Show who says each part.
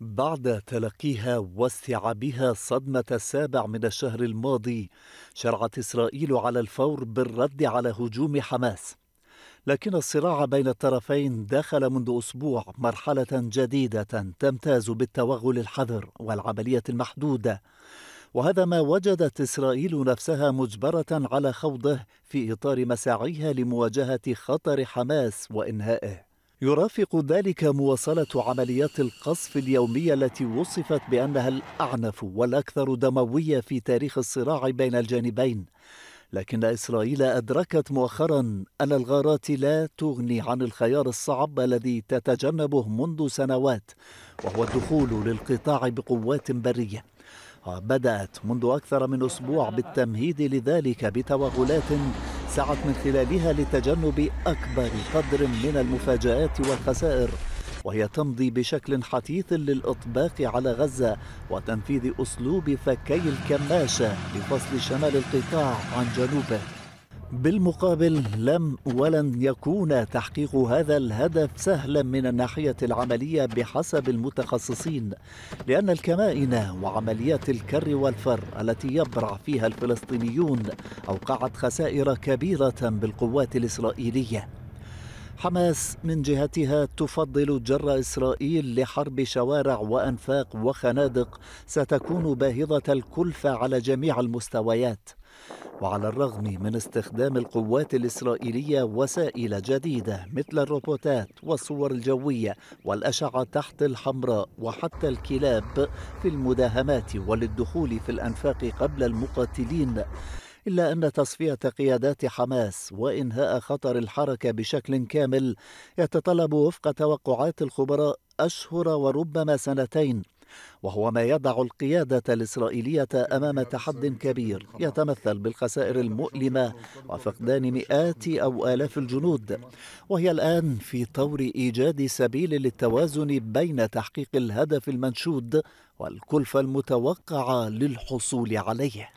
Speaker 1: بعد تلقيها واستيعابها صدمة السابع من الشهر الماضي شرعت إسرائيل على الفور بالرد على هجوم حماس. لكن الصراع بين الطرفين دخل منذ أسبوع مرحلة جديدة تمتاز بالتوغل الحذر والعملية المحدودة. وهذا ما وجدت إسرائيل نفسها مجبرة على خوضه في إطار مساعيها لمواجهة خطر حماس وإنهائه. يرافق ذلك مواصلة عمليات القصف اليومية التي وصفت بأنها الأعنف والأكثر دموية في تاريخ الصراع بين الجانبين. لكن إسرائيل أدركت مؤخرا أن الغارات لا تغني عن الخيار الصعب الذي تتجنبه منذ سنوات وهو الدخول للقطاع بقوات برية. بدأت منذ أكثر من أسبوع بالتمهيد لذلك بتوغلات سعت من خلالها لتجنب أكبر قدر من المفاجآت والخسائر وهي تمضي بشكل حثيث للإطباق على غزة وتنفيذ أسلوب فكي الكماشة لفصل شمال القطاع عن جنوبه. بالمقابل لم ولن يكون تحقيق هذا الهدف سهلا من الناحية العملية بحسب المتخصصين لأن الكمائن وعمليات الكر والفر التي يبرع فيها الفلسطينيون أوقعت خسائر كبيرة بالقوات الإسرائيلية. حماس من جهتها تفضل جر إسرائيل لحرب شوارع وأنفاق وخنادق ستكون باهظة الكلفة على جميع المستويات. وعلى الرغم من استخدام القوات الإسرائيلية وسائل جديدة مثل الروبوتات والصور الجوية والأشعة تحت الحمراء وحتى الكلاب في المداهمات وللدخول في الأنفاق قبل المقاتلين إلا أن تصفية قيادات حماس وإنهاء خطر الحركة بشكل كامل يتطلب وفق توقعات الخبراء أشهر وربما سنتين وهو ما يضع القيادة الإسرائيلية أمام تحد كبير يتمثل بالخسائر المؤلمة وفقدان مئات أو آلاف الجنود وهي الآن في طور إيجاد سبيل للتوازن بين تحقيق الهدف المنشود والكلفة المتوقعة للحصول عليه.